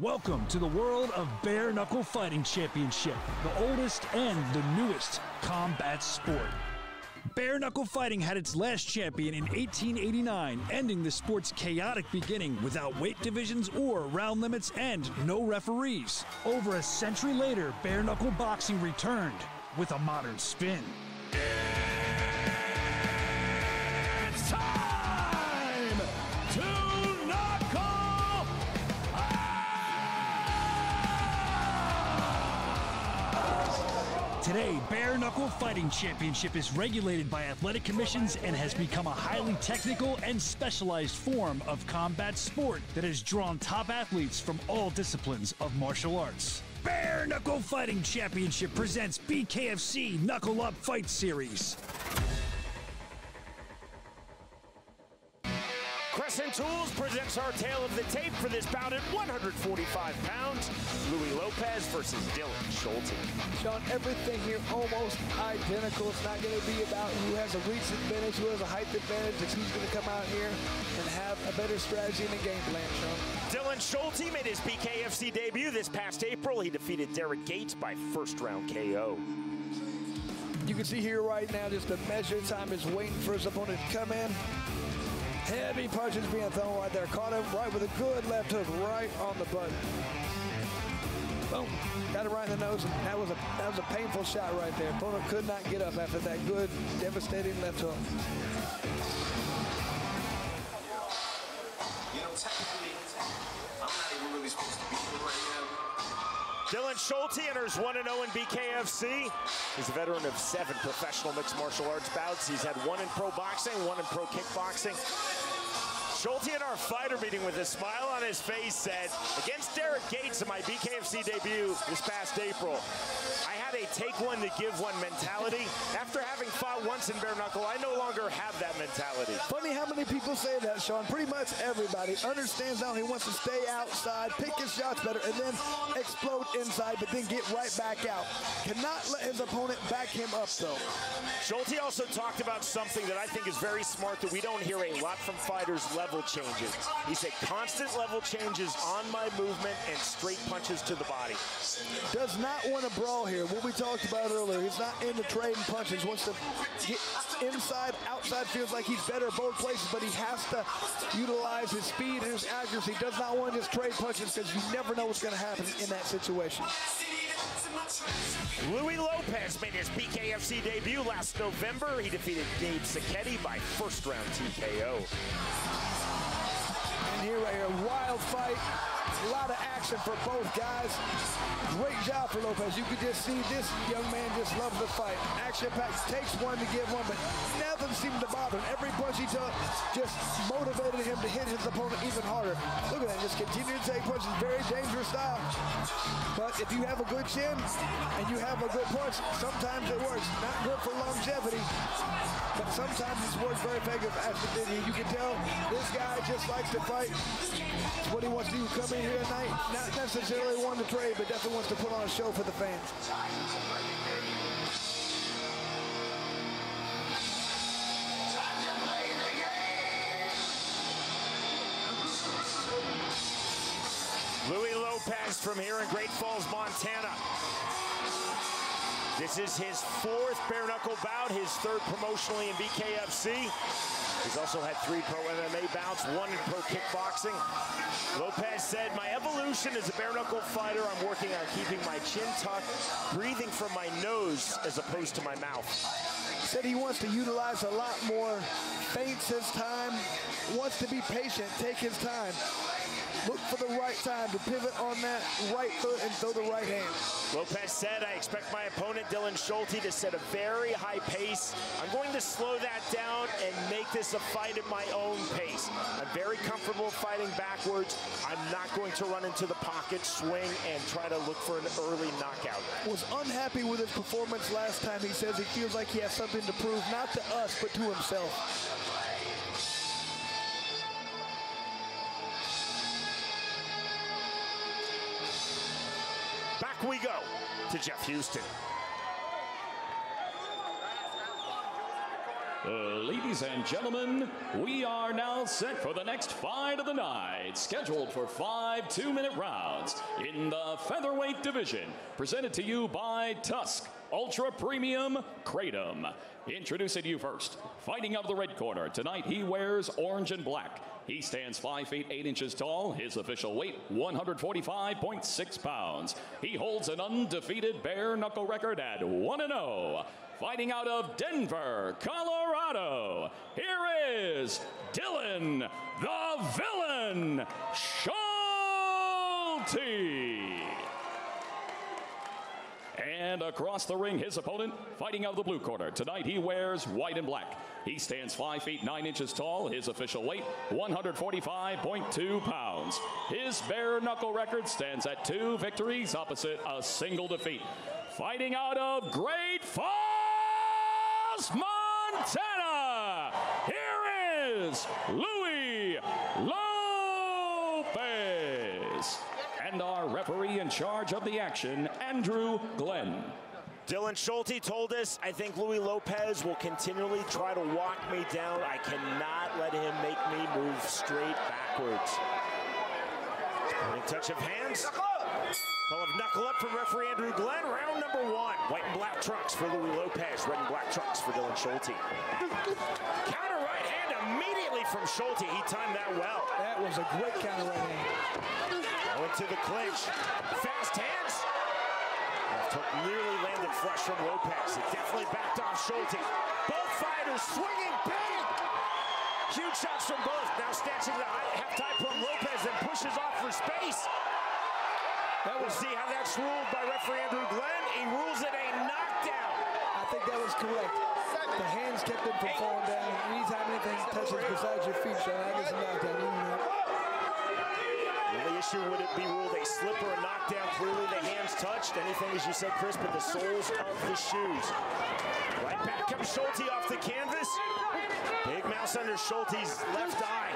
Welcome to the world of Bare Knuckle Fighting Championship, the oldest and the newest combat sport. Bare Knuckle Fighting had its last champion in 1889, ending the sport's chaotic beginning without weight divisions or round limits and no referees. Over a century later, Bare Knuckle Boxing returned with a modern spin. It's Today, Bare Knuckle Fighting Championship is regulated by athletic commissions and has become a highly technical and specialized form of combat sport that has drawn top athletes from all disciplines of martial arts. Bare Knuckle Fighting Championship presents BKFC Knuckle Up Fight Series. Crescent Tools presents our tale of the tape for this bout at 145 pounds. Louis Lopez versus Dylan Schulte. Sean, everything here almost identical. It's not going to be about who has a reach advantage, who has a height advantage. It's who's going to come out here and have a better strategy and a game plan, Sean. Dylan Schulte made his BKFC debut this past April. He defeated Derek Gates by first round KO. You can see here right now just the measure time is waiting for his opponent to come in. Heavy punches being thrown right there. Caught him right with a good left hook right on the button. Boom. Got it right in the nose. That was a that was a painful shot right there. Opponent could not get up after that good, devastating left hook. You know, technically, I'm not even really supposed to be. Dylan Schulte enters 1 0 in BKFC. He's a veteran of seven professional mixed martial arts bouts. He's had one in pro boxing, one in pro kickboxing. Schulte in our fighter meeting with a smile on his face said, against Derek Gates in my BKFC debut this past April, I had a take one to give one mentality. After having fought once in bare knuckle, I no longer have that mentality. Funny how many people say that, Sean. Pretty much everybody understands now he wants to stay outside, pick his shots better, and then explode inside, but then get right back out. Cannot let his opponent back him up, though. Schulte also talked about something that I think is very smart that we don't hear a lot from fighters level changes. He said constant level changes on my movement and straight punches to the body. Does not want to brawl here. What we talked about earlier. He's not into trading punches. Wants to get inside, outside. Feels like he's better both places, but he has to utilize his speed and his accuracy. Does not want to just trade punches because you never know what's going to happen in that situation. Louis Lopez made his BKFC debut last November. He defeated Gabe Sacchetti by first round TKO. And here, here, wild fight. A lot of action for both guys. Great job for Lopez. You could just see this young man just loves the fight. Action packed, takes one to give one, but nothing seemed to bother him. Every punch he took just motivated him to hit his opponent even harder. Look at that, just continue to take punches. Very dangerous style. But if you have a good chin and you have a good punch, sometimes it works. Not good for longevity, but sometimes it's worked very effective. After you can tell this guy just likes to fight. It's what he wants to do. Come in here tonight, not necessarily want to trade, but definitely wants to put on a show for the fans. Louis Lopez from here in Great Falls, Montana. This is his fourth bare knuckle bout, his third promotionally in BKFC. He's also had three pro MMA bouts, one in pro kickboxing. Lopez said, my evolution as a bare knuckle fighter, I'm working on keeping my chin tucked, breathing from my nose as opposed to my mouth. Said he wants to utilize a lot more feints his time, wants to be patient, take his time. Look for the right time to pivot on that right foot and throw the right hand. Lopez said, I expect my opponent, Dylan Schulte, to set a very high pace. I'm going to slow that down and make this a fight at my own pace. I'm very comfortable fighting backwards. I'm not going to run into the pocket, swing, and try to look for an early knockout. Was unhappy with his performance last time. He says he feels like he has something to prove, not to us, but to himself. To Jeff Houston. Ladies and gentlemen, we are now set for the next fight of the night, scheduled for five two minute rounds in the featherweight division, presented to you by Tusk Ultra Premium Kratom. Introducing you first, fighting out of the red corner. Tonight he wears orange and black. He stands 5 feet 8 inches tall. His official weight, 145.6 pounds. He holds an undefeated bare knuckle record at 1 0 fighting out of Denver, Colorado. Here is Dylan the Villain Schulte. And across the ring, his opponent, fighting out of the blue corner. Tonight he wears white and black. He stands 5 feet 9 inches tall. His official weight, 145.2 pounds. His bare knuckle record stands at two victories opposite a single defeat. Fighting out of Great Falls, Montana, here is Louis And our referee in charge of the action, Andrew Glenn. Dylan Schulte told us, I think Louis Lopez will continually try to walk me down. I cannot let him make me move straight backwards. Spinning touch of hands. Call of knuckle up from referee Andrew Glenn. Round number one. White and black trunks for Louis Lopez. Red and black trunks for Dylan Schulte. Counter right hand immediately from Schulte. He timed that well. That was a great counter right hand. Going to the clinch. Fast hands. Left hook nearly landed flush from Lopez. It definitely backed off Schulte. Both fighters swinging big. Huge shots from both. Now snatching the high, half tie from Lopez and pushes off for space. That We'll see how that's ruled by referee Andrew Glenn. He rules it a knockdown. I think that was correct. The hands kept him from falling down. Anytime anything touches besides your feet, Sean, that gets a knockdown. You know. The only issue would it be ruled a slip or a knockdown? Clearly the hands touched. Anything, as you said, Chris, but the soles of the shoes. Right back comes Schulte off the canvas. Big mouse under Schulte's left eye.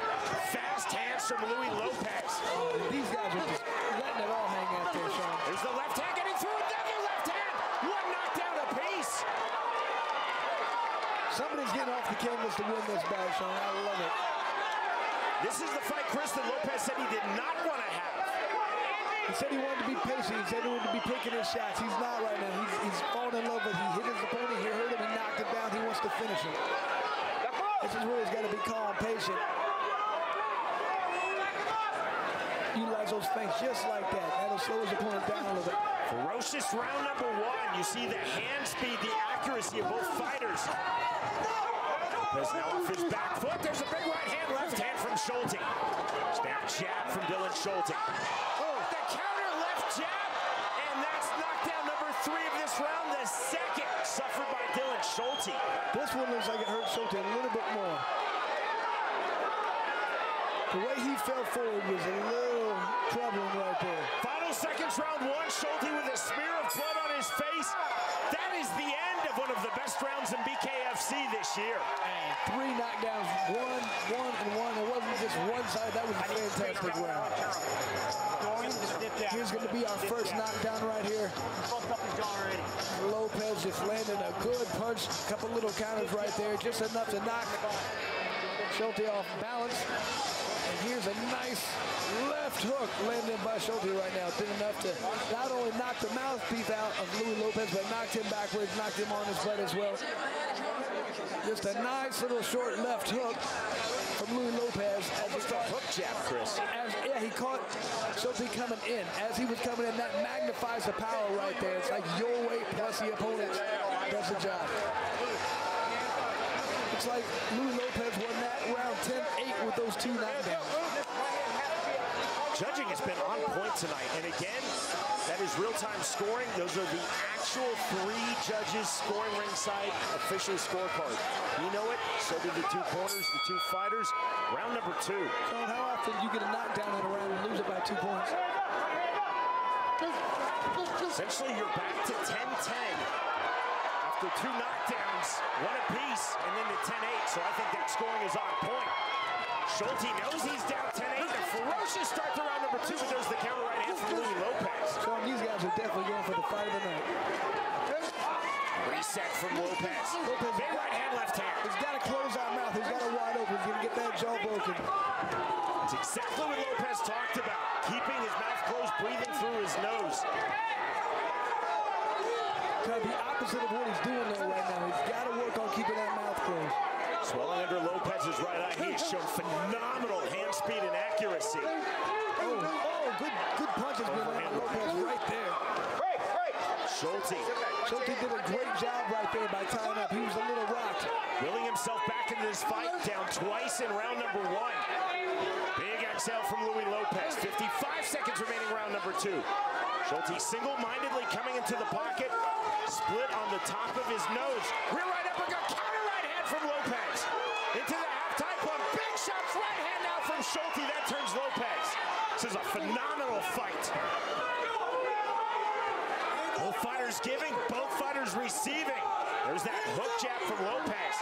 Fast hands from Louis Lopez. These guys are just letting it all hang out there, Sean. There's the left hand getting through another left hand. One knockdown apiece. Somebody's getting off the canvas to win this bout, Sean. I love it. This is the fight that Lopez said he did not want to have. He said he wanted to be patient. He said he wanted to be picking his shots. He's not right now. He's, he's fallen in love with. He hit his opponent. He hurt him. He knocked him down. He wants to finish him. This is where he's got to be calm, patient. Utilize those feints just like that. That'll slow his opponent down a little bit. Ferocious round number one. You see the hand speed, the accuracy of both fighters. Lopez now off his back foot. There's a big right hand, left hand from Schulte. Snap jab from Dylan Schulte. Oh, the counter left jab. And that's knockdown number three of this round. The second suffered by Dylan Schulte. This one looks like it hurt Schulte a little bit more. The way he fell forward was a little troubling right there. Final seconds, round one. Schulte with a smear of blood on his face. That is the end one of the best rounds in BKFC this year. Three knockdowns, one, one, and one. It wasn't just one side. That was a fantastic round. Here's going to be our first knockdown right here. Lopez just landing a good punch, a couple little counters right there, just enough to knock Schulte off balance. And here's a nice left hook landed by Schulte right now. Did enough to not only knock the mouthpiece out of Louis Lopez, but knocked him backwards, knocked him on his butt as well. Just a nice little short left hook from Louis Lopez. As Almost a hook jab, Chris. as, yeah, he caught Schulte coming in. As he was coming in, that magnifies the power right there. It's like your weight plus the opponent does the job. It's like Louis Lopez won that round 10-8 with those two knockdowns. Judging has been on point tonight. And again, that is real-time scoring. Those are the actual three judges scoring ringside official scorecard. You know it, so do the two corners, the two fighters. Round number two. Sean, how often do you get a knockdown in a round and lose it by two points? Essentially, you're back to 10-10 after two knockdowns, one apiece, and then the 10-8. So I think that scoring is on point. Schulte knows he's down 10-8. A ferocious start to round number two, but there's the counter right hand from Louis Lopez. Sean, these guys are definitely going for the fight of the night. Reset from Lopez. Lopez Big right hand, left hand. He's got to close that mouth. He's got to wide open. He's going to get that jaw broken. It's exactly what Lopez talked about. Keeping his mouth closed, breathing through his nose. Kind of the opposite of what he's doing there right now. He's got to work on keeping that mouth closed. Swelling under Lopez's right eye. He's shown phenomenal hand speed and accuracy. Oh, oh, good, good punches being landed by Lopez right there. Schulte Schulte did a great job right there by tying up. He was a little rocked. willing himself back into this fight, down twice in round number one. Big exhale from Louis Lopez. 55 seconds remaining round number two. Schulte single-mindedly coming into the pocket, split on the top of his nose. Rear right uppercut, counter right hand from Lopez. Into the half-time one, Big shots, right hand now from Schulte. That turns Lopez. This is a phenomenal fight. Both fighters giving, both fighters receiving. There's that hook jab from Lopez.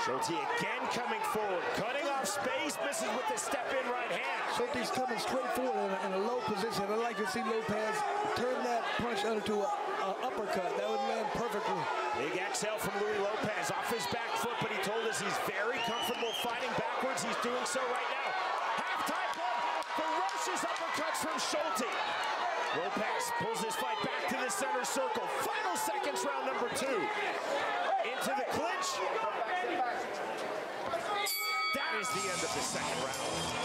Schulte again coming forward, cutting off space, misses with the step-in right hand. Schulte's coming straight forward in a, in a low position. I'd like to see Lopez turn that punch into a, a uppercut. That would land perfectly. Big exhale from Louis Lopez off his back foot, but he told us he's very comfortable fighting backwards. He's doing so right now. Half-time ball, ferocious uppercuts from Schulte. Lopez pulls his fight back to the center circle. Final seconds, round number two. Into the clinch. That is the end of the second round.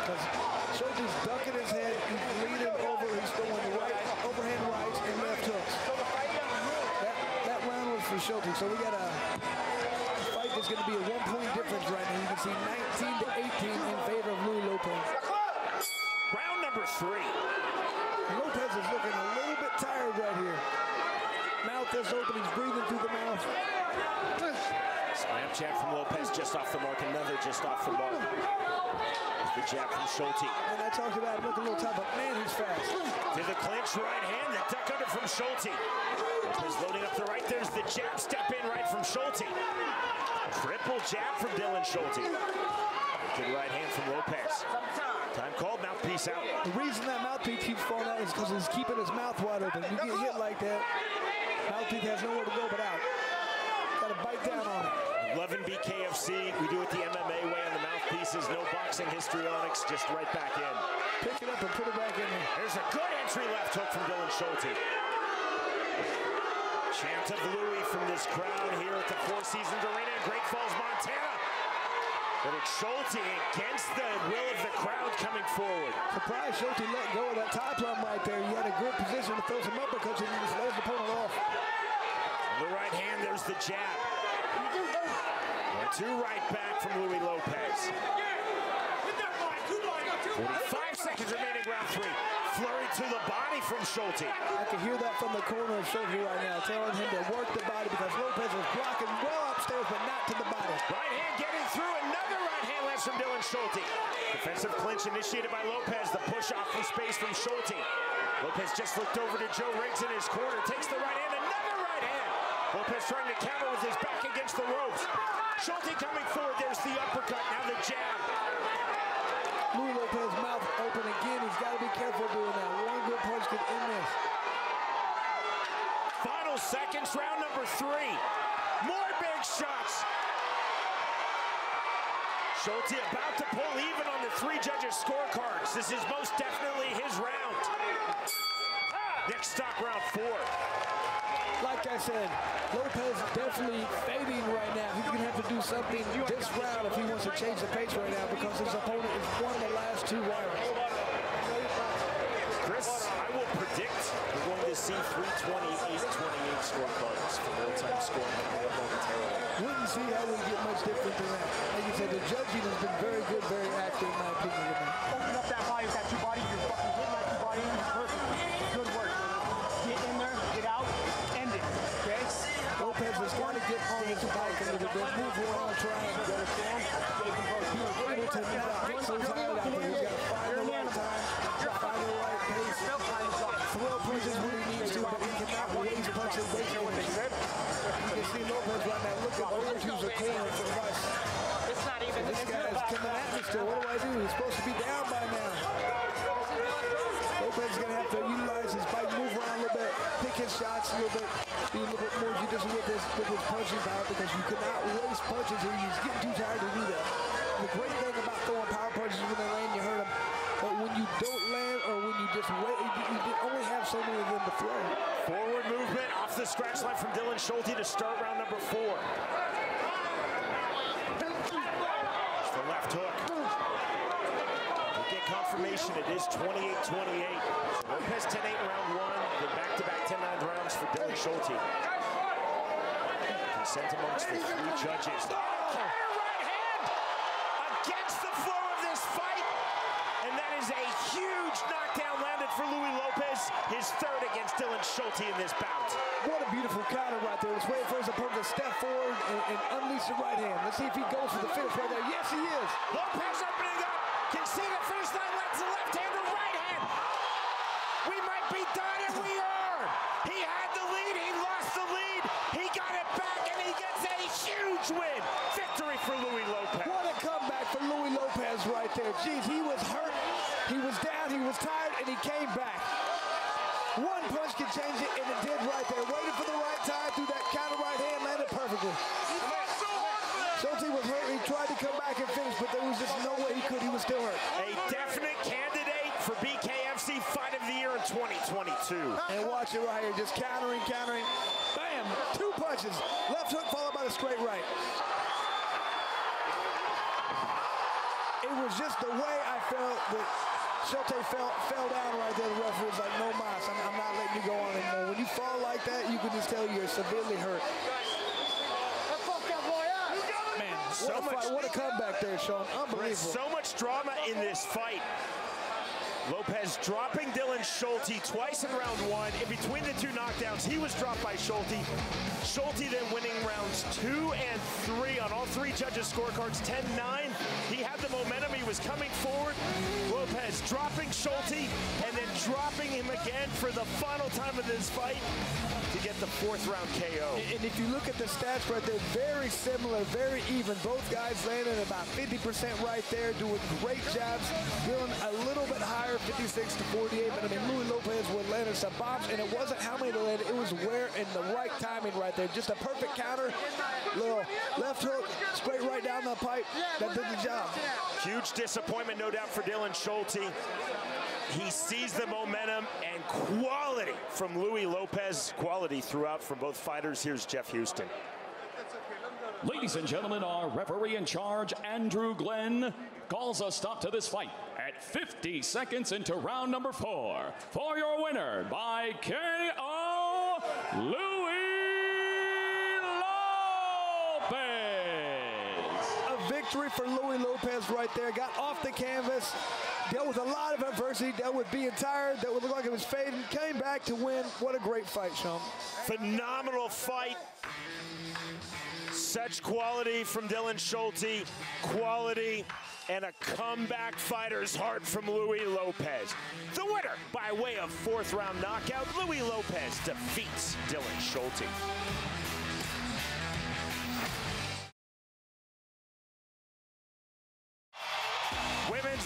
Because Schulte's ducking his head, he's leaning over, he's throwing right, overhand rights and left hooks. That, that round was for Schulte. So we got a fight that's going to be a one-point difference right now. You can see 19 to 18 in favor of Louis Lopez. Round number three. Lopez is looking a little bit tired right here. Mouth is open, he's breathing through the mouth. Slam jab from Lopez just off the mark. Another just off the mark. The jab from Schulte. And I talked about him looking a little tired, but man, he's fast. To the clinch right hand, the duck under from Schulte. Lopez loading up the right. There's the jab step in right from Schulte. Triple jab from Dylan Schulte. Good right hand from Lopez. Time called, mouthpiece out. The reason that mouthpiece keeps falling out is because he's keeping his mouth wide open. You get hit like that, mouthpiece has nowhere to go but out. Got to bite down on it. 11 BKFC. We do it the MMA way on the mouthpieces. No boxing histrionics, just right back in. Pick it up and put it back in there. There's a good entry left hook from Dylan Schulte. Chant of Louis from this crowd here at the Four Seasons Arena in Great Falls, Montana. But it's Schulte against the will of the crowd coming forward. Surprised Schulte let go of that top plum right there. He had a good position to throw some uppercuts and he just let his opponent off. On the right hand, there's the jab. And two right back from Louis Lopez. 45 seconds remaining, round three. Flurry to the body from Schulte. I can hear that from the corner of Schulte right now, telling him to work the body because Lopez is blocking well upstairs, but not to the body. Right hand getting through. Another from Dylan Schulte. Defensive clinch initiated by Lopez. The push off from space from Schulte. Lopez just looked over to Joe Riggs in his corner. Takes the right hand. Another right hand. Lopez trying to counter with his back against the ropes. Schulte coming forward. There's the uppercut. Now the jab. Louis Lopez mouth open again. He's got to be careful doing that. One good punch could end this. Final seconds, round number three. More big shots. Schulte about to pull even on the three judges' scorecards. This is most definitely his round. Next stop, round four. Like I said, Lopez is definitely fading right now. He's going to have to do something this round if he wants to change the pace right now because his opponent has won the last two rounds. Chris, I will predict we're going to see 328 28 scorecards for real-time scoring momentarily. Wouldn't see how we get much different than that. Like you said, the judging has been very good, very active, in my opinion. Open up that body with that two body. You're fucking hitting that two body in perfectly. Good work. Get in there, get out, end it. Okay? Lopez has got to get on his bike a little bit, move around, try and You understand? Stay composed. He was able to not get so tired out there. He's got to find the right time, find the right pace, throw punches when he needs cannot win these punches. They know what they said. You can see Lopez right now. Look at Owens, who's a corner for Rice. It's not even. This guy is coming at me still. What do I do? He's supposed to be down by now. Lopez is going to have to utilize his bike, move around a little bit, pick his shots a little bit, be a little bit more judicious with his, with his punches out because you cannot waste punches and he's getting too tired to do that. The great thing about throwing power punches when they land, you hurt them. But when you don't land or when you just wait, so many of them to throw. Forward movement off the scratch line from Dylan Schulte to start round number four. It's the left hook. We get confirmation it is 28-28. Lopez 10-8 in round one, then back-to-back 10-9 rounds for Dylan Schulte. Consent amongst the three judges. Counter right hand against the flow of this fight. And that is a knockdown landed for Louis Lopez, his third against Dylan Schulte in this bout. What a beautiful counter right there. Just waiting for his opponent to step forward and, and unleash the right hand. Let's see if he goes for the finish right there. Yes, he is. Lopez opening up. Can see the finish line. Lands the left hand, the right hand. We might be done, and we are. He had the lead. He lost the lead. He got it back, and he gets a huge win. Victory for Louis Lopez. What a comeback for Louis Lopez right there. Jeez, he. He was down. He was tired, and he came back. One punch can change it, and it did right there. Waited for the right time, threw that counter right hand, landed perfectly. Schulte was hurt. He tried to come back and finish, but there was just no way he could. He was still hurt. A definite candidate for BKFC Fight of the Year in 2022. And watch it right here, just countering, countering. Bam! Two punches. Left hook followed by the straight right. It was just the way I felt that Schulte fell, fell down right there. The referee was like, no mas, I'm, I'm not letting you go on anymore. When you fall like that, you can just tell you're severely hurt. Man, What a, much, fight, what a comeback there, Sean. Unbelievable. so much drama in this fight. Lopez dropping Dylan Schulte twice in round one. In between the two knockdowns, he was dropped by Schulte. Schulte then winning rounds two and three on all three judges' scorecards, 10-9. He had the momentum. He was coming forward. Lopez dropping Schulte and then dropping him again for the final time of this fight to get the fourth round KO. And if you look at the stats right there, very similar, very even. Both guys landing about 50% right there, doing great jobs. Dylan a little bit higher, 56 to 48. But I mean, Louis Lopez would land some bombs, and it wasn't how many they landed, it was where in the right timing right there. Just a perfect counter, little left hook, straight right down the pipe. That did the job. Huge disappointment, no doubt, for Dylan Schulte. He sees the momentum and quality from Louis Lopez. Quality throughout from both fighters. Here's Jeff Houston. Ladies and gentlemen, our referee in charge, Andrew Glenn, calls a stop to this fight at 50 seconds into round number four. For your winner by KO, Louis Lopez. A victory for Louis Lopez right there. Got off the canvas, dealt with a lot of adversity, dealt with being tired, dealt with looked like it was fading, came back to win. What a great fight, Sean. Phenomenal fight. Such quality from Dylan Schulte. Quality and a comeback fighter's heart from Louis Lopez. The winner by way of fourth round knockout, Louis Lopez defeats Dylan Schulte.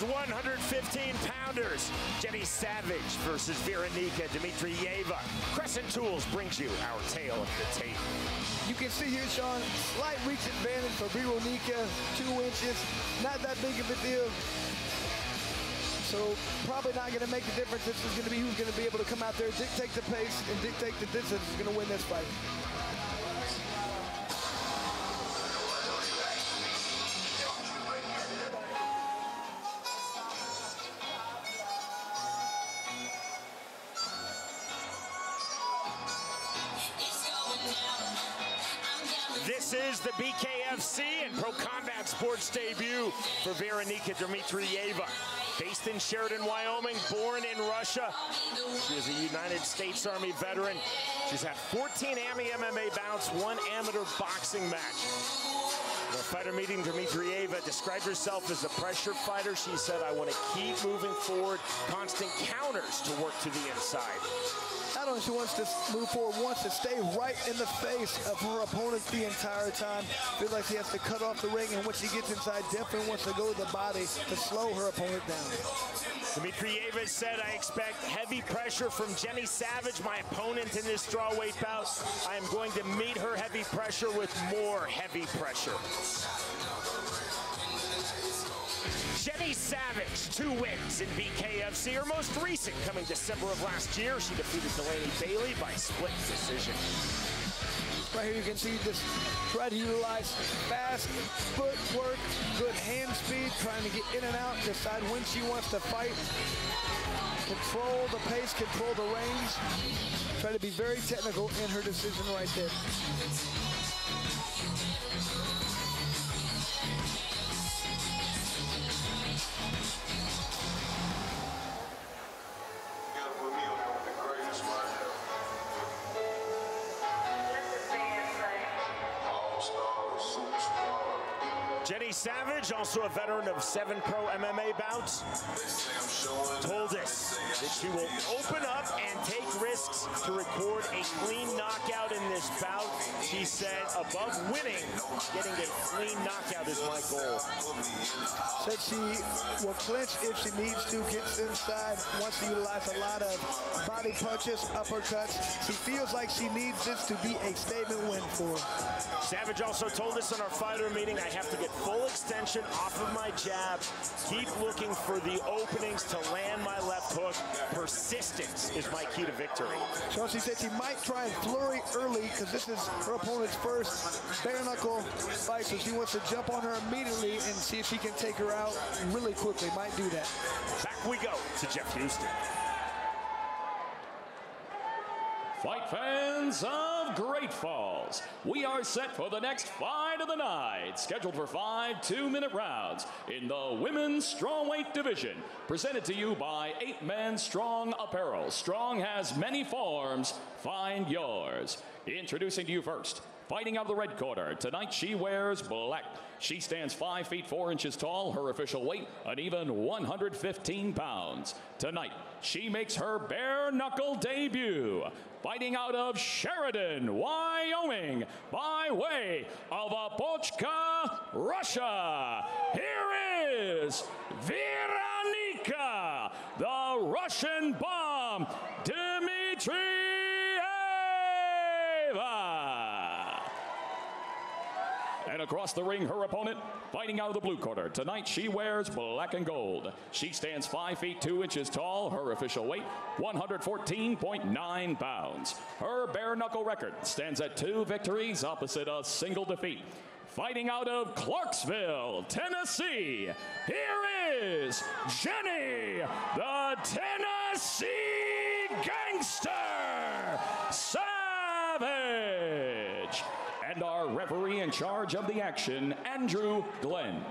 Women's 115 pounders. Jenny Savage versus Veronika Dmitrieva. Crescent Tools brings you our tale of the tape. You can see here, Sean, slight reach advantage for Veronika, two inches, not that big of a deal. So probably not going to make the difference. This is going to be who's going to be able to come out there, dictate the pace, and dictate the distance is going to win this fight. BKFC and Pro Combat Sports debut for Veronika Dmitrieva. Based in Sheridan, Wyoming, born in Russia. She is a United States Army veteran. She's had 14 AMI MMA bouts, one amateur boxing match. The fighter meeting, Dmitrieva described herself as a pressure fighter. She said, I want to keep moving forward, constant counters to work to the inside. Not only she wants to move forward, wants to stay right in the face of her opponent the entire time. Feels like she has to cut off the ring, and when she gets inside, definitely wants to go to the body to slow her opponent down. Dmitrieva said, I expect heavy pressure from Jenny Savage, my opponent in this strawweight bout. I am going to meet her heavy pressure with more heavy pressure. Jenny Savage, two wins in BKFC. Her most recent coming December of last year. She defeated Delaney Bailey by split decision. Right here you can see this try to utilize fast footwork, good hand speed, trying to get in and out, decide when she wants to fight. Control the pace, control the range. Try to be very technical in her decision right there. Savage, also a veteran of seven pro MMA bouts, They say I'm showing told us that she will open up and take risks to record a clean knockout in this bout. She said, above winning, getting a clean knockout is my goal. Said she will clinch if she needs to, gets inside, wants to utilize a lot of body punches, uppercuts. She feels like she needs this to be a statement win for her. Savage also told us in our fighter meeting, I have to get full extension off of my jab, keep looking for the openings to land my left hook. Persistence is my key to victory. Chelsea said she might try and flurry early because this is her opponent's first bare knuckle fight, so she wants to jump on her immediately and see if she can take her out really quickly. Might do that. Back we go to Jeff Houston. Fight fans of Great Falls, we are set for the next fight of the night, scheduled for five two-minute rounds in the women's strawweight division. Presented to you by Eight Men Strong Apparel. Strong has many forms. Find yours. Introducing to you first. Fighting out of the red corner. Tonight she wears black. She stands 5 feet 4 inches tall. Her official weight, an even 115 pounds. Tonight, she makes her bare knuckle debut. Fighting out of Sheridan, Wyoming, by way of Apochka, Russia. Here is Veronika, the Russian bomb, Dmitrieva. And across the ring, her opponent, fighting out of the blue corner. Tonight, she wears black and gold. She stands 5 feet 2 inches tall. Her official weight, 114.9 pounds. Her bare knuckle record stands at two victories opposite a single defeat. Fighting out of Clarksville, Tennessee, here is Jenny, the Tennessee Gangster Savage. And our referee in charge of the action, Andrew Glenn.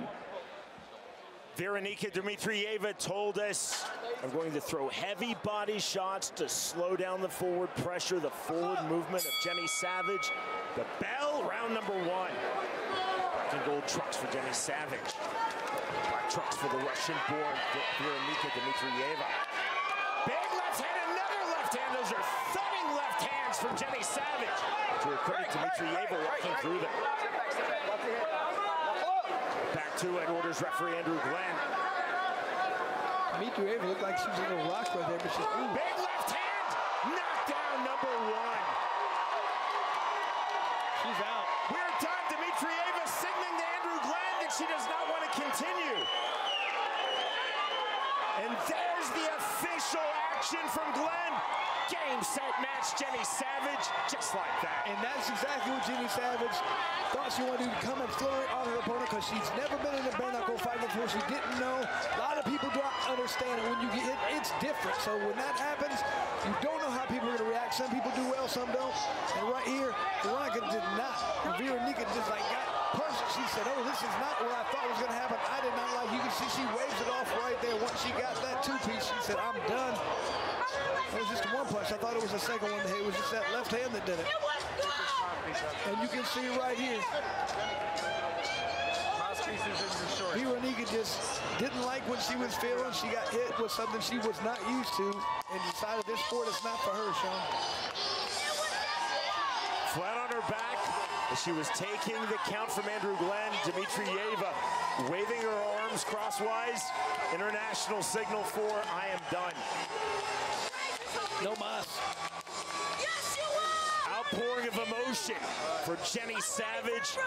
Veronika Dmitrieva told us, I'm going to throw heavy body shots to slow down the forward pressure, the forward movement of Jenny Savage. The bell, round number one. Black and gold trucks for Jenny Savage. Black trucks for the Russian-born Veronika Dmitrieva. Big left hand, another left hand. Those are thudding from Jenny Savage. To her credit, Dmitrieva walking through them. Back to it, orders referee Andrew Glenn. Dmitrieva looked like she was in a rock right there, but she's, ooh. Big left hand! Knockdown number one. She's out. We're done. Dmitrieva signaling to Andrew Glenn that she does not want to continue. And there's the official from Glenn. Game, set, match, Jenny Savage, just like that. And that's exactly what Jenny Savage thought she wanted to come and flurry on her opponent because she's never been in a bare knuckle fight before. She didn't know. A lot of people don't understand it. When you get hit, it's different. So when that happens, you don't know how people are going to react. Some people do well, some don't. And right here, Veronika did not. And Veronika just like got punched. She said, oh, this is not what I thought was going to happen. I did not like, you can see she waves it off right there. Once she got that two-piece, she said, I'm done. It was just one punch. I thought it was the second one. It was just that left hand that did it. And you can see right here. Veronika just didn't like what she was feeling. She got hit with something she was not used to and decided this sport is not for her, Sean. Flat on her back as she was taking the count from Andrew Glenn. Dmitrieva waving her arms crosswise. International signal for I am done. No mas. Outpouring of emotion for Jenny Savage.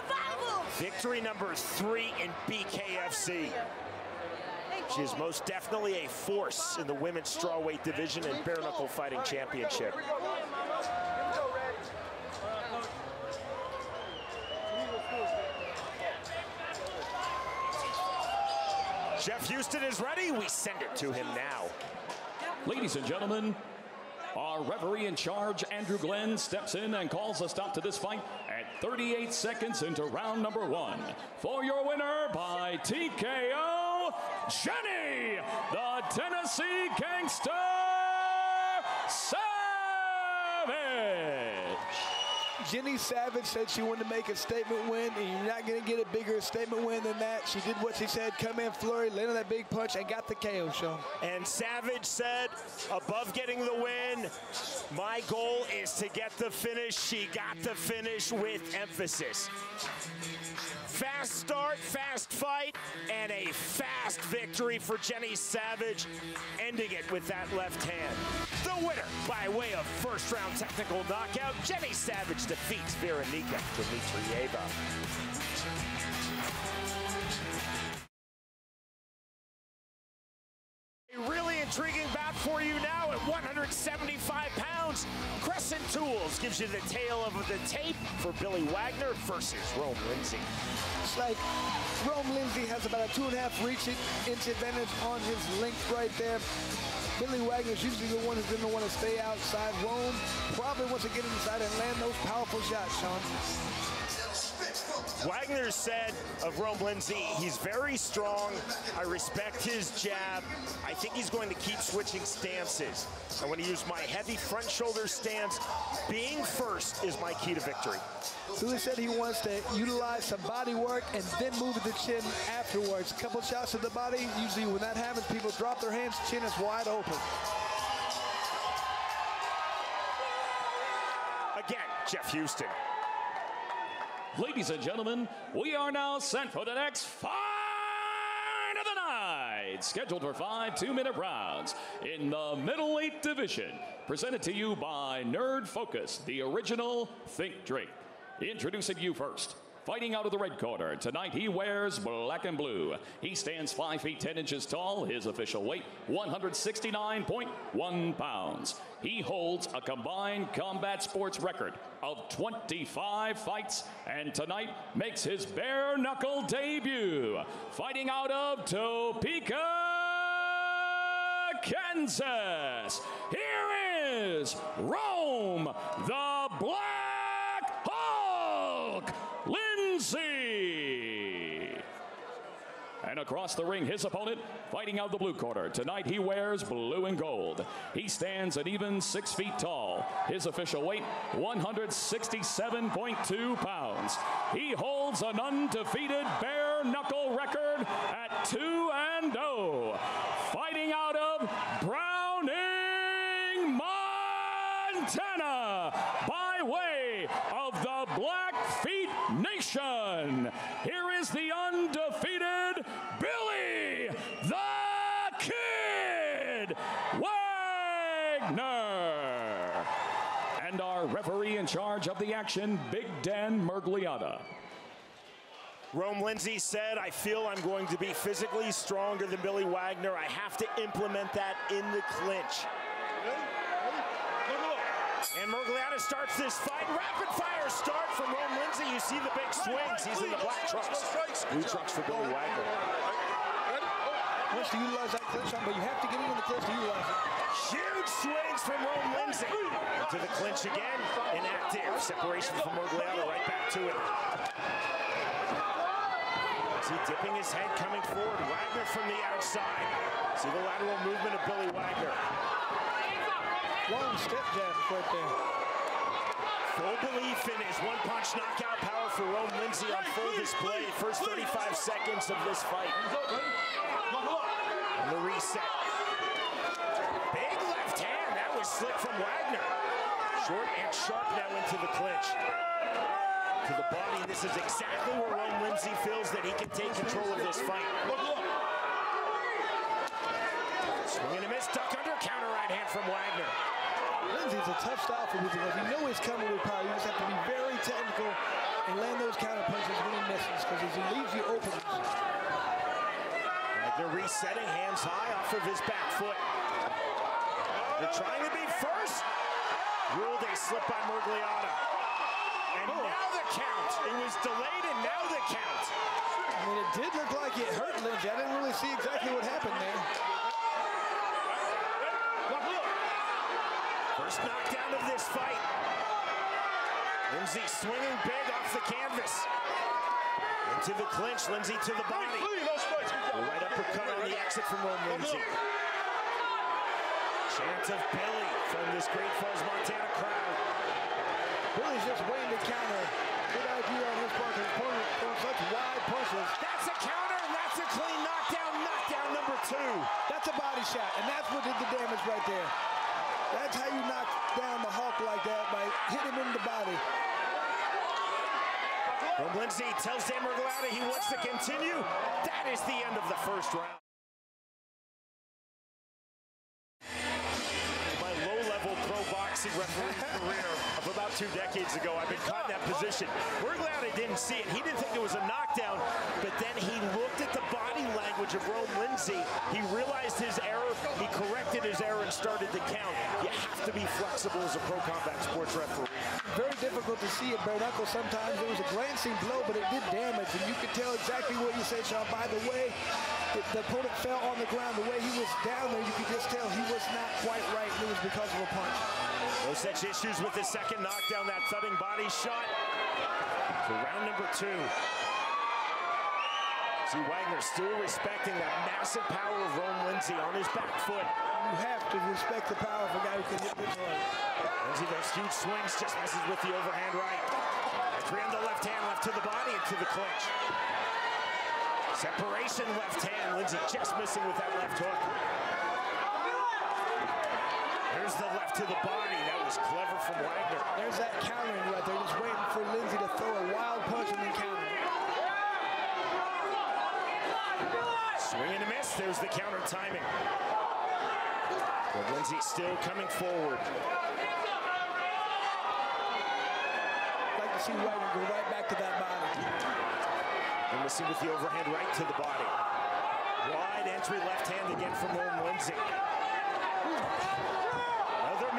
Victory number three in BKFC. She is most definitely a force in the women's strawweight division and bare knuckle fighting championship. Jeff Houston is ready. We send it to him now. Ladies and gentlemen, our referee in charge, Andrew Glenn, steps in and calls a stop to this fight at 38 seconds into round number one. For your winner by TKO, Jenny, the Tennessee Gangster Savage. Jenny Savage said she wanted to make a statement win, and you're not going to get a bigger statement win than that. She did what she said, come in flurry, landed that big punch, and got the KO, Sean. And Savage said, above getting the win, my goal is to get the finish. She got the finish with emphasis. Fast start, fast fight, and a fast victory for Jenny Savage, ending it with that left hand. The winner by way of first round technical knockout, Jenny Savage defeats Veronika Dmitrieva. A really intriguing bout for you now at 175 pounds. Crescent Tools gives you the tale of the tape for Billy Wagner versus Rome Lindsay. It's like Rome Lindsay has about a two and a half reach inch advantage on his length right there. Billy Wagner's usually the one who's going to want to stay outside. Rome probably wants to get inside and land those powerful shots, Sean. Wagner said of Rome Lindsay, he's very strong. I respect his jab. I think he's going to keep switching stances. I want to use my heavy front shoulder stance. Being first is my key to victory. Billy said he wants to utilize some body work and then move to the chin afterwards. A couple shots to the body. Usually when that happens, people drop their hands, chin is wide open. Again, Jeff Houston. Ladies and gentlemen, we are now set for the next fight of the night. Scheduled for five two minute rounds in the middleweight division. Presented to you by Nerd Focus, the original Think Drink. Introducing you first. Fighting out of the red corner. Tonight he wears black and blue. He stands 5 feet 10 inches tall. His official weight 169.1 pounds. He holds a combined combat sports record of 25 fights and tonight makes his bare knuckle debut. Fighting out of Topeka, Kansas. Here is Rome, the Black Hulk, Lindsay. And across the ring, his opponent, fighting out the blue corner. Tonight he wears blue and gold. He stands at even six feet tall. His official weight, 167.2 pounds. He holds an undefeated bare knuckle record at 2 and 0. Fighting out of Browning, Montana, by way of the Blackfeet Nation. Here is the undefeated Billy the Kid Wagner. And our referee in charge of the action, Big Dan Miragliotta. Rome Lindsay said, I feel I'm going to be physically stronger than Billy Wagner. I have to implement that in the clinch. And Miragliotta starts this fight. Rapid fire start from Rome Lindsay. You see the big swings. He's in the black trunks. Blue trunks for Billy Wagner. Wants to utilize that clinch on, but you have to get into the clinch to utilize it. Huge swings from Rome Lindsay. To the clinch again. Inactive. Separation from Miragliotta. Right back to it. Is he dipping his head coming forward? Wagner from the outside. See the lateral movement of Billy Wagner. Long step jab right there. Full belief in his one-punch knockout power for Rome Lindsay on full display. First 35 seconds of this fight. The reset. Big left hand. That was slick from Wagner. Short and sharp now into the clinch. To the body. This is exactly where Rome Lindsay feels that he can take control of this fight. Look, look. Swing and a miss. Duck under. Counter right hand from Wagner. Lindsay's a tough style for Lindsay. You know he's coming with power. You just have to be very technical and land those counter punches when he misses because he leaves you open. Wagner resetting, hands high off of his back foot. They're trying to be first. Ruled a slip by Miragliotta. And oh. now the count. It was delayed and now the count. I mean, it did look like it hurt Lindsay. I didn't really see exactly what happened there. First knockdown of this fight. Lindsay swinging big off the canvas. Into the clinch, Lindsay to the body. The uppercut on the exit from Rome Lindsay. Chant of Billy from this Great Falls, Montana crowd. Billy's just waiting to counter. Good idea on his part. His opponent throwing such wide punches. That's a counter, and that's a clean knockdown. Knockdown number two. That's a body shot, and that's what did the damage right there. That's how you knock down the Hulk like that, by hitting him in the body. From Lindsay tells Dan Miragliotta he wants to continue. That is the end of the first round. My low-level pro boxing referee two decades ago, I've been caught in that position. Miragliotta didn't see it. He didn't think it was a knockdown, but then he looked at the body language of Rome Lindsay. He realized his error. He corrected his error and started to count. You have to be flexible as a pro combat sports referee. Very difficult to see it bare knuckle sometimes. It was a glancing blow, but it did damage, and you could tell exactly what you said, Sean. By the way, the, the opponent fell on the ground. The way he was down there, you could just tell he was not quite right, and it was because of a punch. No such issues with the second knockdown, that thudding body shot. For round number two. See Wagner still respecting that massive power of Rome Lindsay on his back foot. You have to respect the power of a guy who can hit this hard. Lindsay, those huge swings, just misses with the overhand right. Three on the left hand, left to the body, and to the clinch. Separation left hand. Lindsay just missing with that left hook. The left to the body. That was clever from Wagner. There's that countering right there, just waiting for Lindsay to throw a wild punch and then counter. Swing and a miss. There's the counter timing. But Lindsay still coming forward. I'd like to see Wagner go right back to that body. And we'll see with the overhand right to the body. Wide entry left hand again from Rome Lindsay.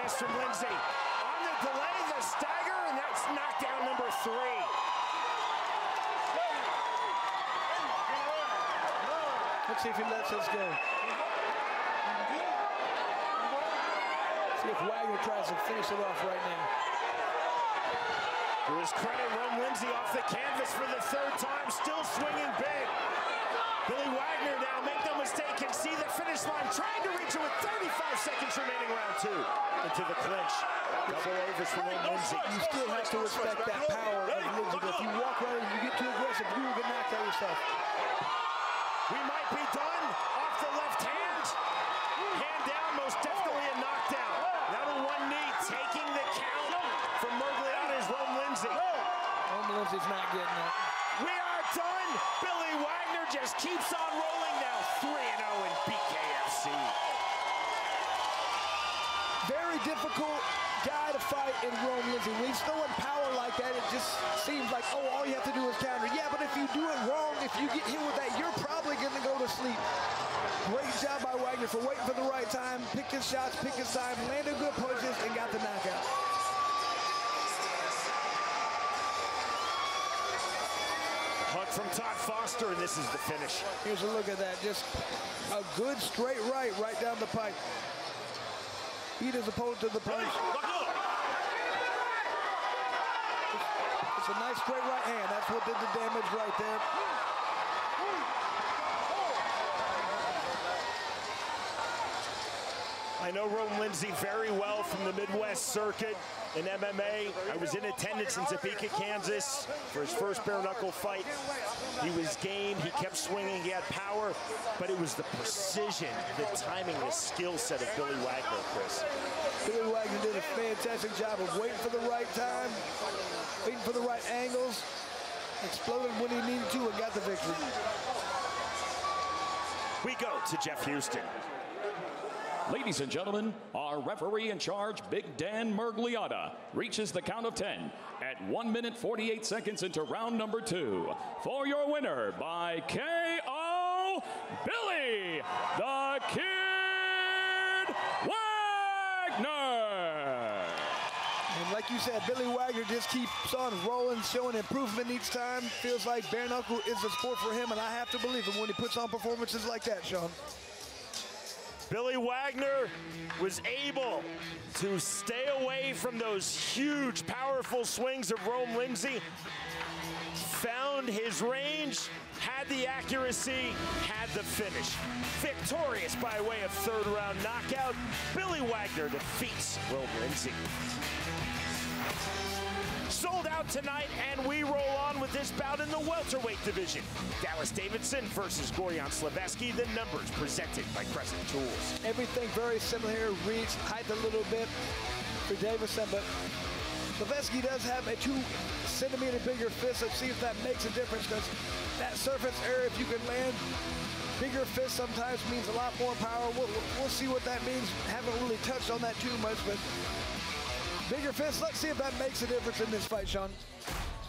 Miss from Lindsay. On the delay, the stagger, and that's knockdown number three. Let's see if he lets us go. See if Wagner tries to finish it off right now. To his credit, Rome Lindsay off the canvas for the third time, still swinging big. Billy Wagner now, make no mistake, can see the finish line, trying to reach it with 35 seconds remaining round two. Into the clinch. Double overs for Rome Lindsay. You still have to respect that power of Lindsay. If you walk around and you get too aggressive, you will get knocked out yourself. We might be done. Off the left hand. Hand down, most definitely a knockdown. Now to one knee, taking the count from Miragliotta is Rome Lindsay. Rome Lindsay's not getting it. We are done. Billy Wagner just keeps on rolling now. 3-0 in BKFC. Very difficult guy to fight in Rome Lindsay. When he's throwing power like that, it just seems like, oh, all you have to do is counter. Yeah, but if you do it wrong, if you get hit with that, you're probably going to go to sleep. Great job by Wagner for waiting for the right time, picked his shots, picked his time, landed good punches, and got the knockout. From Todd Foster, and this is the finish. Here's a look at that. Just a good straight right, right down the pipe. Beat his opponent to the punch. It's a nice straight right hand. That's what did the damage right there. I know Rome Lindsay very well from the Midwest circuit in MMA. I was in attendance in Topeka, Kansas for his first bare knuckle fight. He was game, he kept swinging, he had power, but it was the precision, the timing, the skill set of Billy Wagner, Chris. Billy Wagner did a fantastic job of waiting for the right time, waiting for the right angles, exploded when he needed to, and got the victory. We go to Jeff Houston. Ladies and gentlemen, our referee in charge, Big Dan Miragliotta, reaches the count of 10 at 1 minute 48 seconds into round number two. For your winner by KO, Billy the Kid Wagner. And like you said, Billy Wagner just keeps on rolling, showing improvement each time. Feels like bare knuckle is the sport for him, and I have to believe him when he puts on performances like that, Sean. Billy Wagner was able to stay away from those huge, powerful swings of Rome Lindsay. Found his range, had the accuracy, had the finish. Victorious by way of third round knockout, Billy Wagner defeats Rome Lindsay. Sold out tonight, and we roll on with this bout in the welterweight division. Dallas Davison versus Gorjan Slaveski. The numbers presented by Crescent Tools. Everything very similar here, reach, height a little bit for Davison, but Slaveski does have a two centimeter bigger fist. Let's see if that makes a difference because that surface area, if you can land bigger fist sometimes means a lot more power. We'll, we'll see what that means. Haven't really touched on that too much, but bigger fist. Let's see if that makes a difference in this fight, Sean.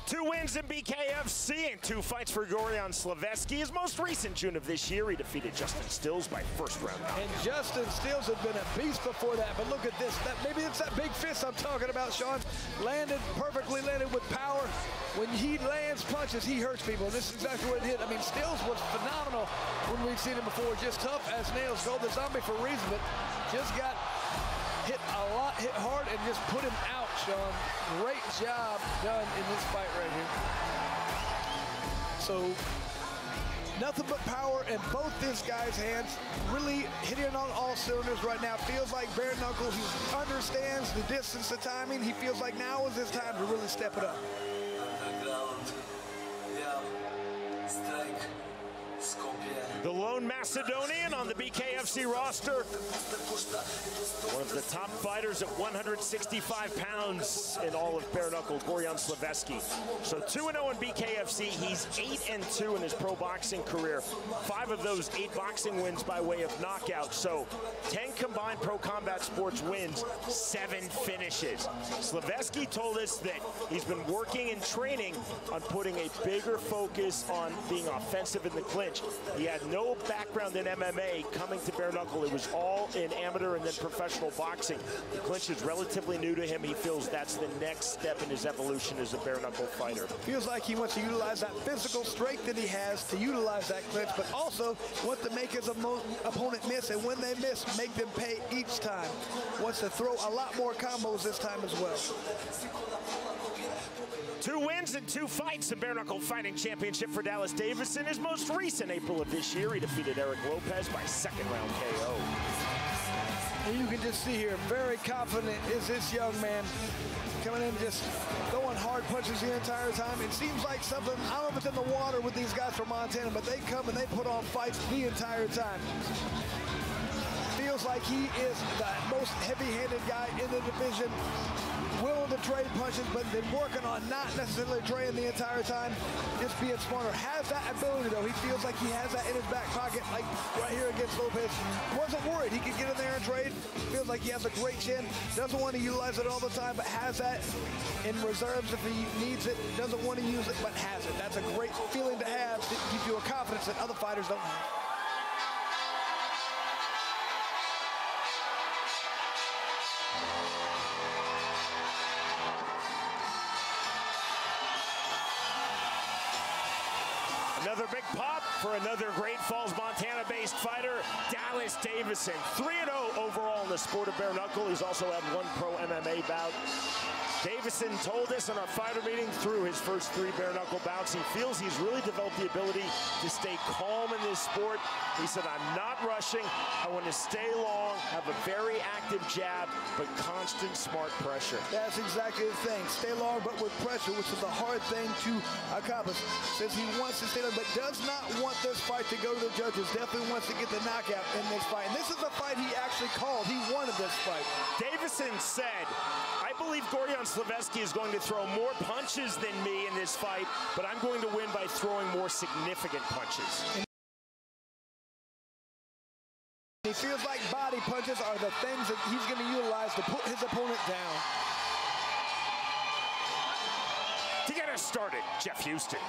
Two wins in BKFC and two fights for Gorjan Slaveski. His most recent June of this year, he defeated Justin Stills by first round. And Justin Stills had been a beast before that, but look at this. That Maybe it's that big fist I'm talking about, Sean. Landed, perfectly landed with power. When he lands punches, he hurts people, and this is exactly what it hit. I mean, Stills was phenomenal when we've seen him before. Just tough as nails. Gold the zombie for a reason, but just got hit a lot, hit hard, and just put him out, Sean. Great job done in this fight right here. So, nothing but power in both this guy's hands. Really hitting on all cylinders right now. Feels like bare knuckle. He understands the distance, the timing. He feels like now is his time to really step it up. Yeah, strike. The lone Macedonian on the BKFC roster. One of the top fighters at 165 pounds in all of bare knuckle, Gorjan Slaveski. So 2-0 in BKFC. He's 8-2 in his pro boxing career. Five of those eight boxing wins by way of knockout. So 10 combined pro combat sports wins, seven finishes. Slaveski told us that he's been working and training on putting a bigger focus on being offensive in the clinch. He had no background in MMA coming to bare knuckle. It was all in amateur and then professional boxing. The clinch is relatively new to him. He feels that's the next step in his evolution as a bare knuckle fighter. Feels like he wants to utilize that physical strength that he has to utilize that clinch, but also wants to make his opponent miss, and when they miss, make them pay each time. Wants to throw a lot more combos this time as well. Two wins and two fights in bare knuckle fighting championship for Dallas Davison. His most recent April of this year, he defeated Eric Lopez by second round KO. And you can just see here, very confident is this young man coming in just throwing hard punches the entire time. It seems like something, I don't know if it's in the water with these guys from Montana, but they come and they put on fights the entire time. Feels like he is the most heavy-handed guy in the division. Willing to trade punches, but been working on not necessarily trading the entire time, just being smarter. Has that ability though. He feels like he has that in his back pocket, like right here against Lopez. Wasn't worried he could get in there and trade. Feels like he has a great chin. Doesn't want to utilize it all the time, but has that in reserves if he needs it. Doesn't want to use it, but has it. That's a great feeling to have. It gives you a confidence that other fighters don't have. Another big pop for another Great Falls, Montana-based fighter, Dallas Davison. 3-0 overall in the sport of bare knuckle. He's also had one pro MMA bout. Davison told us in our fighter meeting through his first three bare knuckle bouts, he feels he's really developed the ability to stay calm in this sport. He said, I'm not rushing. I want to stay long, have a very active jab, but constant smart pressure. That's exactly the thing. Stay long, but with pressure, which is a hard thing to accomplish. Says he wants to stay long, but does not want this fight to go to the judges. Definitely wants to get the knockout in this fight. And this is a fight he actually called. He wanted this fight. Davison said, I believe Gorjan Slaveski is going to throw more punches than me in this fight, but I'm going to win by throwing more significant punches. He feels like body punches are the things that he's going to utilize to put his opponent down. To get us started, Jeff Houston.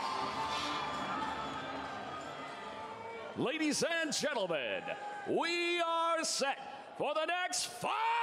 Ladies and gentlemen, we are set for the next fight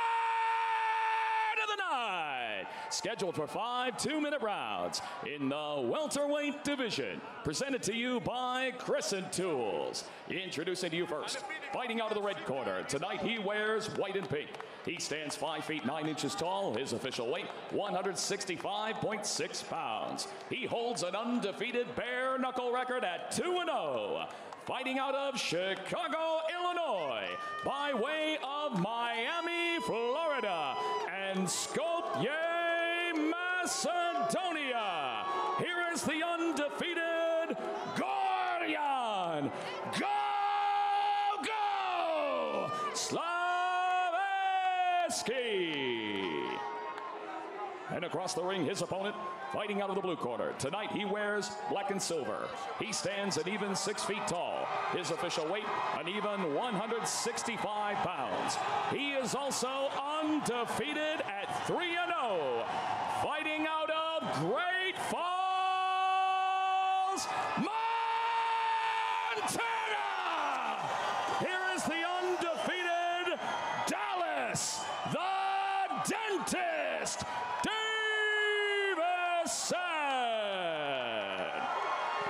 Scheduled for five two-minute rounds in the welterweight division. Presented to you by Crescent Tools. Introducing to you first, fighting out of the red corner. Tonight he wears white and pink. He stands 5 feet 9 inches tall. His official weight, 165.6 pounds. He holds an undefeated bare knuckle record at 2-0 fighting out of Chicago, Illinois, by way of Miami, Florida, and Skopje, Macedonia. Here is the undefeated Gorjan. Go, go, Slaveski. And across the ring, his opponent, fighting out of the blue corner. Tonight, he wears black and silver. He stands an even six feet tall. His official weight, an even 165 pounds. He is also undefeated at 3 0, fighting out of Great Falls, Montana. Here is the undefeated Dallas, the dentist, Davison.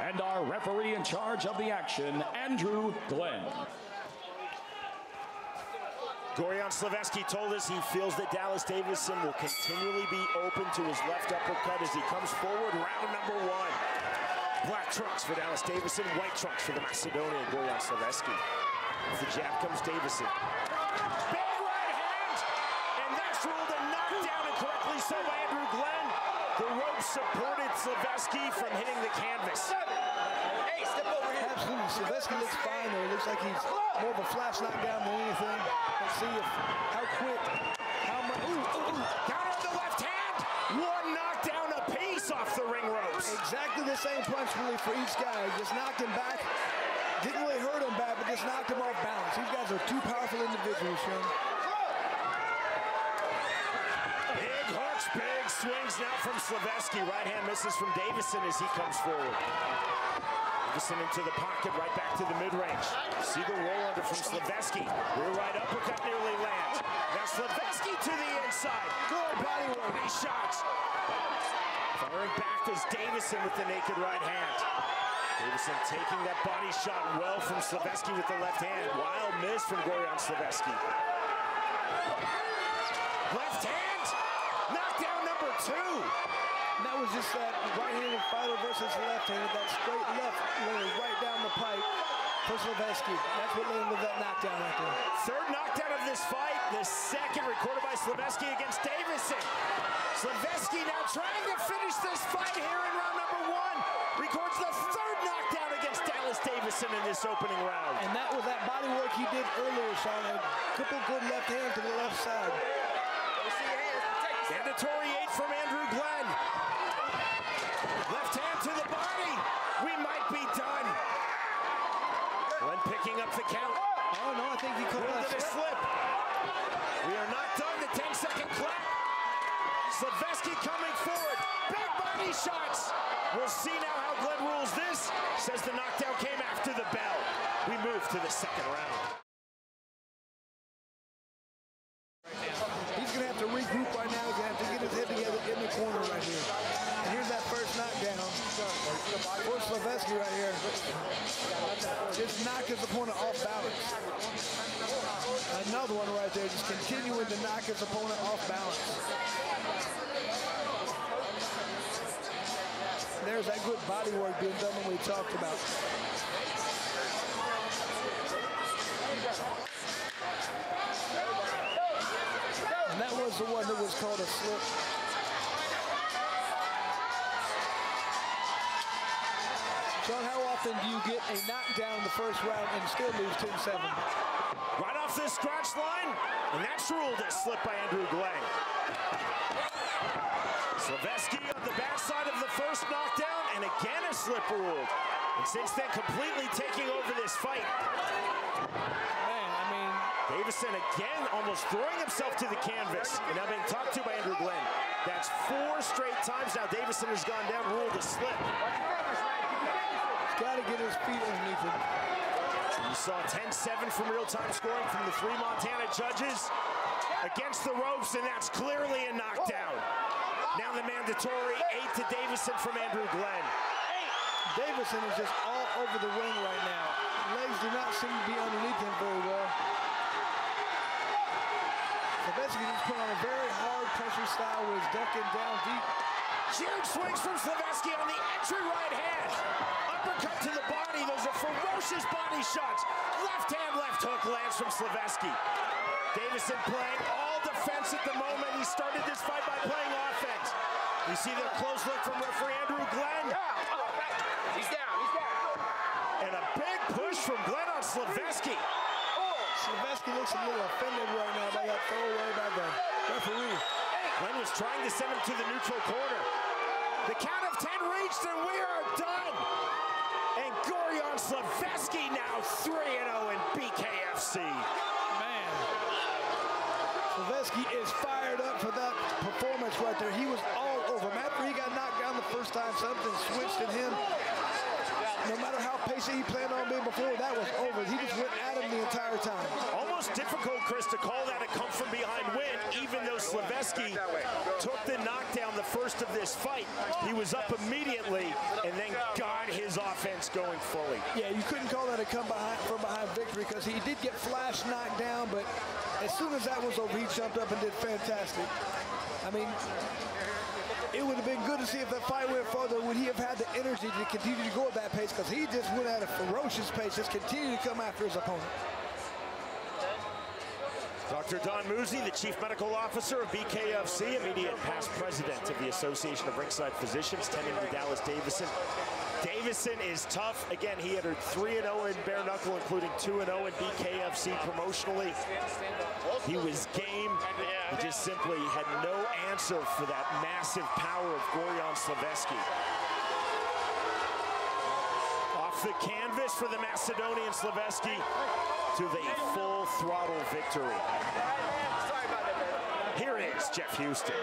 And our referee in charge of the action, Andrew Glenn. Gorjan Slaveski told us he feels that Dallas Davison will continually be open to his left uppercut as he comes forward, round number one. Black trunks for Dallas Davison, white trunks for the Macedonian Gorjan Slaveski. As the jab comes Davison. Big right hand! And that's ruled a knockdown and correctly so by Andrew Glenn. The rope supported Slaveski from hitting the canvas. Absolutely. Sylvester looks fine there. Looks like he's more of a flash knockdown than anything. Let's see if how quick, how much. Ooh, ooh, ooh. Counter with the left hand! One knockdown apiece off the ring ropes. Exactly the same punch really for each guy. Just knocked him back. Didn't really hurt him bad, but just knocked him off balance. These guys are two powerful individuals, Sean. Big hooks, big swings now from Slaveski. Right hand misses from Davison as he comes forward. Davison into the pocket, right back to the mid-range. See the roll under from Slaveski. Rear right uppercut nearly lands. Now Slaveski to the inside. Good body work. These shots. Firing back is Davison with the naked right hand. Davison taking that body shot well from Slaveski with the left hand. Wild miss from Gorjan Slaveski. Left hand. Knockdown number two. And that was just that right-handed fighter versus left-handed, that straight left landed right down the pipe for Slaveski. That's what landed with that knockdown right there. Third knockdown of this fight, the second recorded by Slaveski against Davison. Slaveski now trying to finish this fight here in round number one. Records the third knockdown against Dallas Davison in this opening round. And that was that body work he did earlier, Sean. A couple good left hands to the left side. Mandatory eight from Andrew Glenn. Left hand to the body. We might be done. Glenn picking up the count. Oh, no, I think he caught Ruled that it a slip. We are not done. The 10 second clap. Slaveski coming forward. Big body shots. We'll see now how Glenn rules this. Says the knockdown came after the bell. We move to the second round. He's going to have to regroup right now. He's going to have to get his head together in the corner right here. And here's that first knockdown for Slaveski right here. Just knocked his opponent off balance. Another one right there, just continuing to knock his opponent off balance. There's that good body work being done when we talked about. And that was the one that was called a slip. How often do you get a knockdown the first round and still lose 10-7? Right off the scratch line, and that's ruled a slip by Andrew Glenn. Slaveski on the backside of the first knockdown, and again a slip ruled. And since then, completely taking over this fight. Man, I mean, Davison again almost throwing himself to the canvas, and now being talked to by Andrew Glenn. That's four straight times now Davison has gone down, ruled a slip. He's got to get his feet underneath him. You saw 10-7 from real-time scoring from the three Montana judges against the ropes, and that's clearly a knockdown. Now the mandatory eight to Davison from Andrew Glenn. Davison is just all over the ring right now. Legs do not seem to be underneath him very well. Slaveski just put on a very hard pressure style where he's ducking down deep. Huge swings from Slaveski on the entry right hand. Uppercut to the body. Those are ferocious body shots. Left hand, left hook lands from Slaveski. Davison playing all defense at the moment. He started this fight by playing offense. You see the close look from referee Andrew Glenn. He's down. He's down. And a big push from Glenn on Slaveski. Oh. Slaveski looks a little offended right now by that throwaway by the referee. Glenn was trying to send him to the neutral corner. The count of 10 reached, and we are done. And Gorjan Slaveski now 3-0 in BKFC. Man. Slaveski is fired up for that performance right there. He was all over him. After he got knocked down the first time, something switched in him. No matter how patient he planned on being before, that was over. He just went at him the entire time. Almost difficult, Chris, to call that a come from behind win, even though Slaveski took the knockdown the first of this fight. He was up immediately and then got his offense going fully. Yeah, you couldn't call that a come behind from behind victory because he did get flash knocked down, but as soon as that was over, he jumped up and did fantastic. I mean, it would have been good to see if that fight went further. Would he have had the energy to continue to go at that pace? Because he just went at a ferocious pace, just continued to come after his opponent. Dr. Don Musi, the Chief Medical Officer of BKFC, immediate past president of the Association of Ringside Physicians, tending to Dallas Davison. Davison is tough. Again, he entered 3-0 in bare knuckle, including 2-0 in BKFC promotionally. He was game. He just simply had no answer for that massive power of Gorjan Slaveski. Off the canvas for the Macedonian Slaveski to the full throttle victory. Here is Jeff Houston.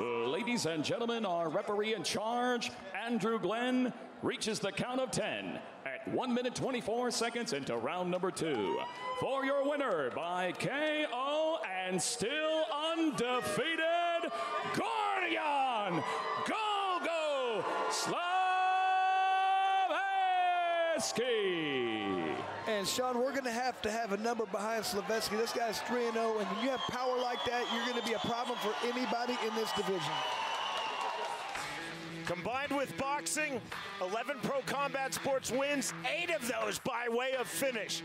Ladies and gentlemen, our referee in charge, Andrew Glenn, reaches the count of 10 at 1 minute 24 seconds into round number two. For your winner by KO and still undefeated, Gordion Gogo Slaveski. And Sean, we're going to have to have a number behind Slaveski. This guy's 3-0, and when you have power like that, you're going to be a problem for anybody in this division. Combined with boxing, 11 pro combat sports wins, eight of those by way of finish.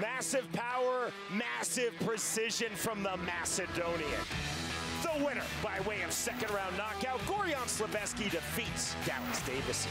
Massive power, massive precision from the Macedonian. The winner by way of second round knockout, Gorjan Slaveski defeats Dallas Davison.